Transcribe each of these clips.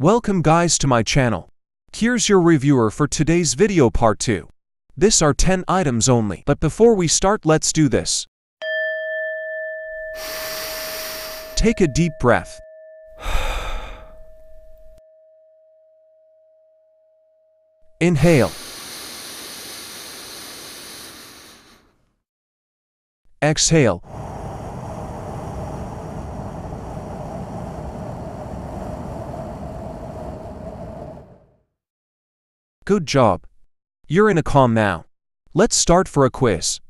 Welcome guys to my channel. Here's your reviewer for today's video part 2. This are 10 items only, but before we start let's do this. Take a deep breath. Inhale. Exhale. Good job. You're in a calm now. Let's start for a quiz.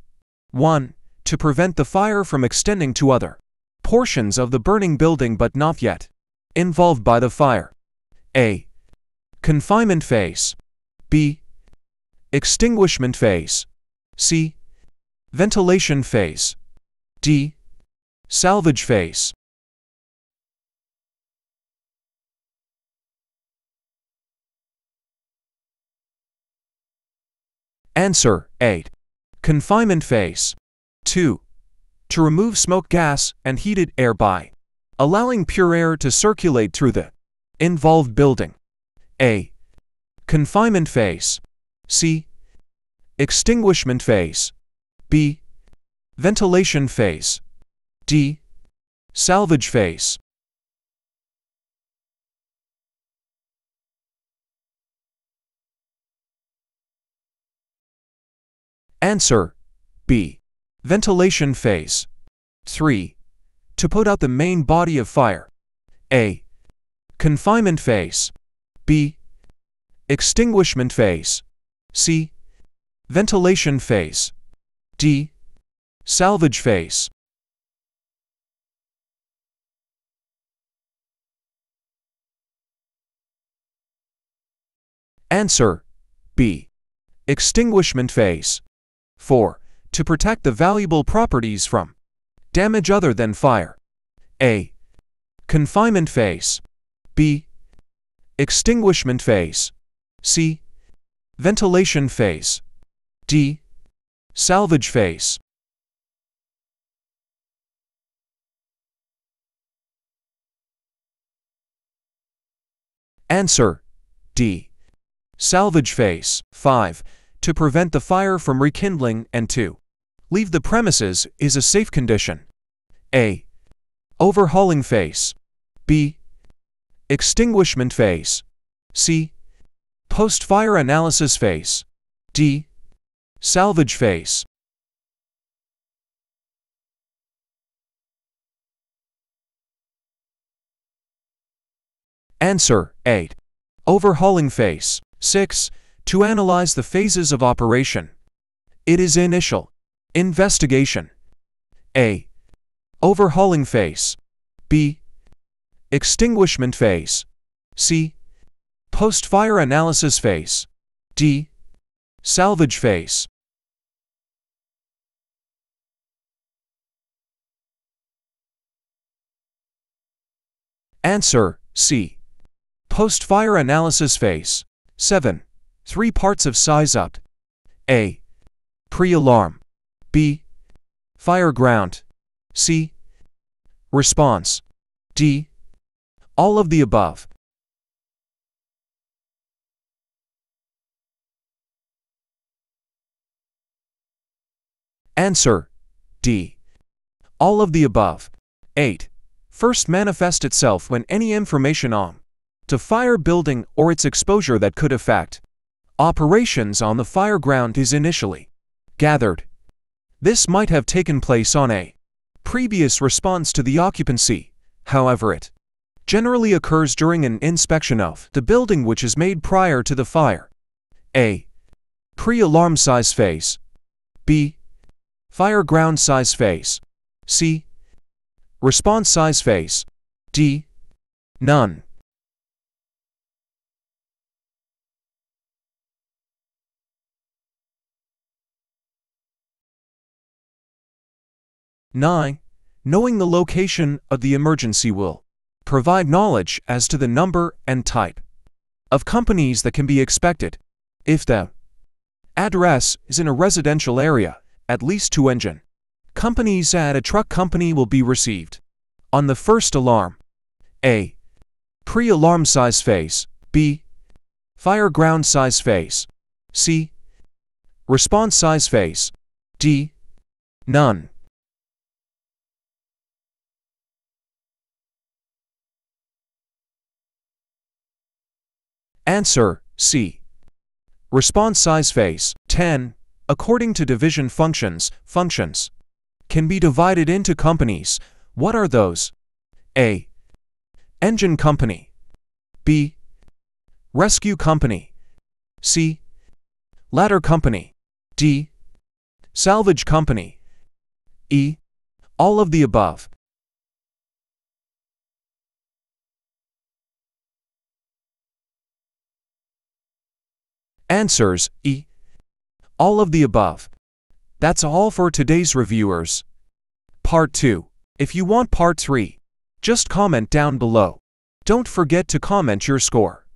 1. To prevent the fire from extending to other portions of the burning building but not yet involved by the fire. A. Confinement phase. B. Extinguishment phase. C. Ventilation phase. D. Salvage phase. Answer 8. Confinement phase. 2. To remove smoke gas and heated air by allowing pure air to circulate through the involved building. A. Confinement phase. C. Extinguishment phase. B. Ventilation phase. D. Salvage phase. Answer B. Ventilation phase. 3. To put out the main body of fire. A. Confinement phase. B. Extinguishment phase. C. Ventilation phase. D. Salvage phase. Answer B. Extinguishment phase. 4. To protect the valuable properties from damage other than fire. A. Confinement phase. B. Extinguishment phase. C. Ventilation phase. D. Salvage phase. Answer D. Salvage phase. 5 to prevent the fire from rekindling and 2. Leave the premises is a safe condition. A. Overhauling phase. B. Extinguishment phase. C. Post-fire analysis phase. D. Salvage phase. Answer 8. Overhauling phase. 6 to analyze the phases of operation. It is initial investigation. A. Overhauling phase. B. Extinguishment phase. C. Post-fire analysis phase. D. Salvage phase. Answer C. Post-fire analysis phase. 7. Three parts of size up. A. Pre-alarm. B. Fire ground. C. Response. D. All of the above. Answer D. All of the above. 8. First manifest itself when any information on to fire building or its exposure that could affect operations on the fire ground is initially gathered. This might have taken place on a previous response to the occupancy, however it generally occurs during an inspection of the building which is made prior to the fire. A. Pre-alarm size phase. B. Fire ground size phase. C. Response size phase. D. None. Nine, knowing the location of the emergency will provide knowledge as to the number and type of companies that can be expected. If the address is in a residential area, at least two engine companies at a truck company will be received. On the first alarm, A. Pre-alarm size phase. B. Fire ground size phase. C. Response size phase. D. None. Answer C. Response size phase 10. According to division functions, functions can be divided into companies. What are those? A. Engine company. B. Rescue company. C. Ladder company. D. Salvage company. E. All of the above. Answers E. All of the above. That's all for today's reviewers. Part 2. If you want part 3, just comment down below. Don't forget to comment your score.